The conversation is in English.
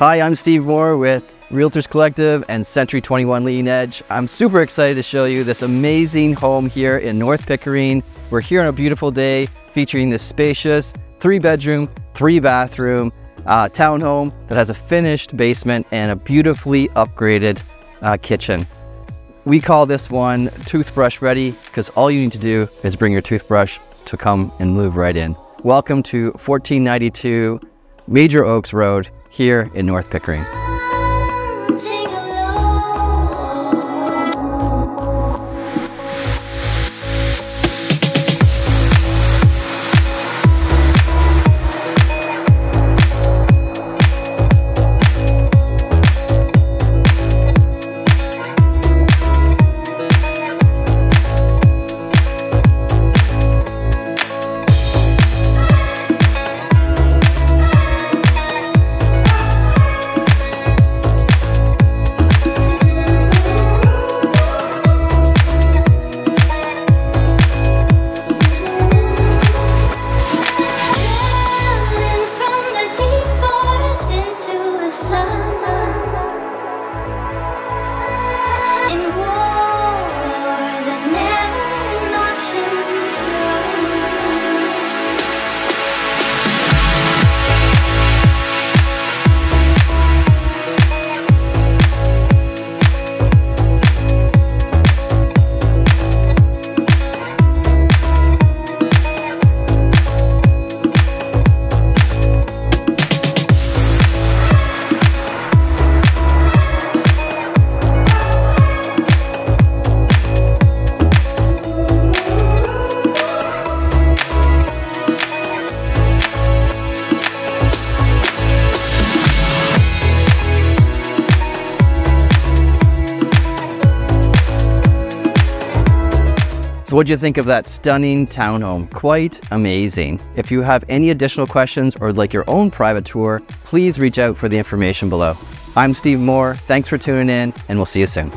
Hi, I'm Steve Moore with Realtors Collective and Century 21 Leading Edge. I'm super excited to show you this amazing home here in North Pickering. We're here on a beautiful day featuring this spacious three bedroom, three bathroom uh, townhome that has a finished basement and a beautifully upgraded uh, kitchen. We call this one toothbrush ready because all you need to do is bring your toothbrush to come and move right in. Welcome to 1492 Major Oaks Road here in North Pickering. So what do you think of that stunning townhome? Quite amazing. If you have any additional questions or like your own private tour, please reach out for the information below. I'm Steve Moore. Thanks for tuning in and we'll see you soon.